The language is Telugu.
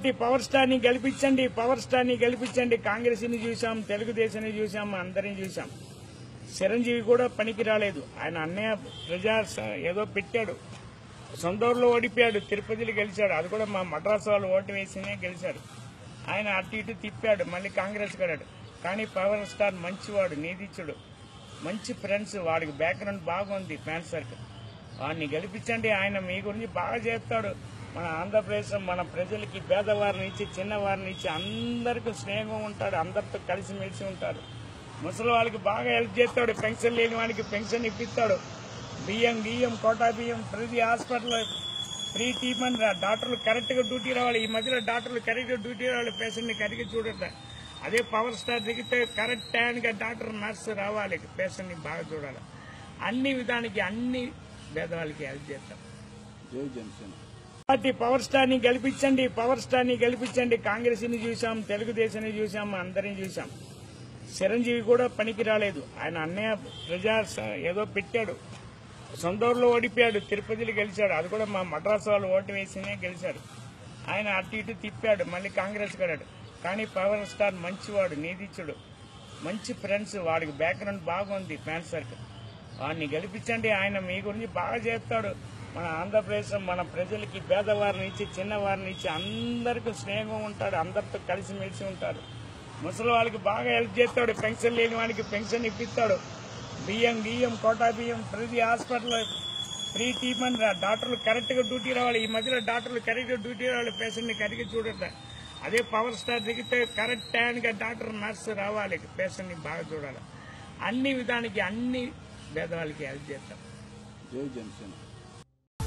పార్టీ పవర్ స్టార్ని గెలిపించండి పవర్ స్టార్ని గెలిపించండి. కాంగ్రెస్ని చూసాం తెలుగుదేశం చూసాం అందరిని చూసాం చిరంజీవి కూడా పనికి రాలేదు. ఆయన అన్నయ్య ప్రజా స- ఏదో పెట్టాడు. సొంతూరులో ఓడిపోయాడు. తిరుపతిలో గెలిచాడు. అది కూడా మా మద్రాసు వాళ్ళు ఓటు వేసినే గెలిచాడు ఆయన అటు ఇటు తిప్పాడు. మళ్ళీ కాంగ్రెస్ కడాడు కానీ పవర్ స్టార్ మంచివాడు నీతిచ్చుడు. మంచి ఫ్రెండ్స్. వాడికి బ్యాక్గ్రౌండ్ బాగుంది ఫ్యాన్స్ సర్కిల్. వాడిని గెలిపించండి. ఆయన మీ గురించి బాగా చేస్తాడు. మన ఆంధ్రప్రదేశ్ మన ప్రజలకి పేదవారి నుంచి చిన్నవారి నుంచి అందరికీ స్నేహం ఉంటాడు అందరితో కలిసిమెలిసి ఉంటాడు. ముసలి వాళ్ళకి బాగా హెల్ప్ చేస్తాడు పెన్షన్ లేని వాడికి పెన్షన్ ఇప్పిస్తాడు. బియ్యం గియ్యం కోటా బియ్యం ప్రతి హాస్పిటల్ ఫ్రీ ట్రీట్మెంట్ డాక్టర్లు కరెక్ట్గా డ్యూటీ రావాలి. ఈ మధ్యలో డాక్టర్లు కరెక్ట్గా డ్యూటీ రావాలి. పేషెంట్ని కరిగి చూడట అదే పవర్ స్టార్ దిగితే కరెక్ట్ టైంగా డాక్టర్ నర్సు రావాలి. పేషెంట్ని బాగా చూడాలి. అన్ని విధానికి అన్ని పేదవాళ్ళకి హెల్ప్ చేస్తాం. జై జనసేన. పార్టీ పవర్ స్టార్ని గెలిపించండి పవర్ స్టార్ని గెలిపించండి. కాంగ్రెస్ని చూసాం తెలుగుదేశం చూసాం అందరిని చూసాం చిరంజీవి కూడా పనికి రాలేదు. ఆయన అన్నయ్య ప్రజా ఏదో పెట్టాడు. సొంతూరులో ఓడిపోయాడు. తిరుపతిలో గెలిచాడు. అది కూడా మా మద్రాసు వాళ్ళు ఓటు వేసినే గెలిచాడు ఆయన అటు ఇటు తిప్పాడు. మళ్ళీ కాంగ్రెస్ కడాడు కానీ పవర్ స్టార్ మంచివాడు నీతిచ్చుడు. మంచి ఫ్రెండ్స్. వాడికి బ్యాక్గ్రౌండ్ బాగుంది ఫ్యాన్స్ సర్కిల్. వాడిని గెలిపించండి. ఆయన మీ గురించి బాగా చేస్తాడు. మన ఆంధ్రప్రదేశ్ మన ప్రజలకి పేదవారి నుంచి చిన్నవారి నుంచి అందరికీ స్నేహం ఉంటాడు అందరితో కలిసిమెలిసి ఉంటాడు. ముసలి వాళ్ళకి బాగా హెల్ప్ చేస్తాడు పెన్షన్ లేని వాడికి పెన్షన్ ఇప్పిస్తాడు. బియ్యం బియ్యం కోటా బియ్యం ప్రతి హాస్పిటల్ ఫ్రీ ట్రీట్మెంట్ డాక్టర్లు కరెక్ట్గా డ్యూటీ రావాలి. ఈ మధ్యలో డాక్టర్లు కరెక్ట్గా డ్యూటీ రావాలి. పేషెంట్ని కరిగి చూడట అదే పవర్ స్టార్ దిగితే కరెక్ట్ టైంగా డాక్టర్ నర్సు రావాలి. పేషెంట్ని బాగా చూడాలి. అన్ని విధానికి అన్ని పేదవాళ్ళకి హెల్ప్ చేస్తాం. జై జనసేన.